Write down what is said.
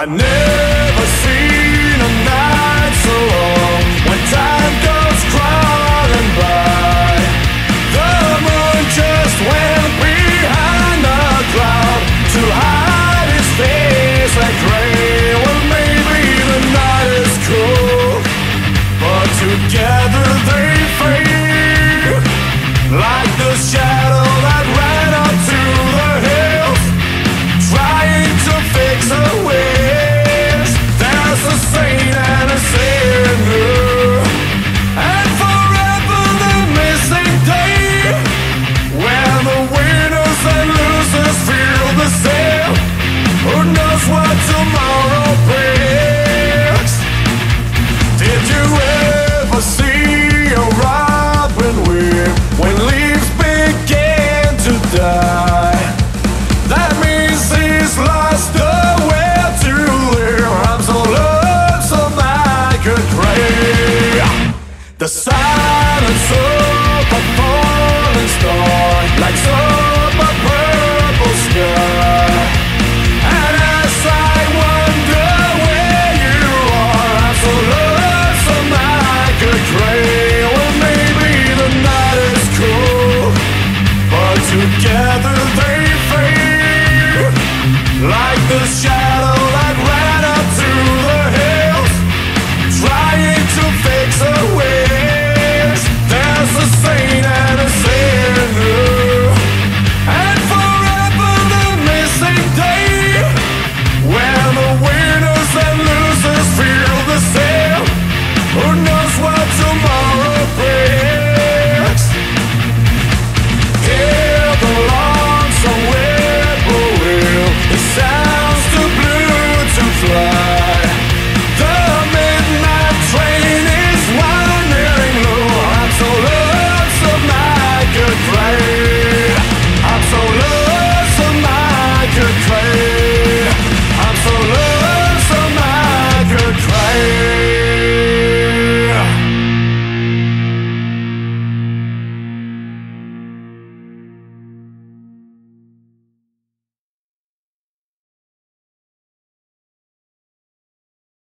I never seen a night so long when time goes crawling by. The moon just went behind a cloud to hide his face And gray. Well, maybe the night is cold, but together they fade like the shadows. The silence of a falling star Lights up a purple sky And as I wonder where you are I'm so lost, I could pray Well, maybe the night is cool But together they fade Like the shadow.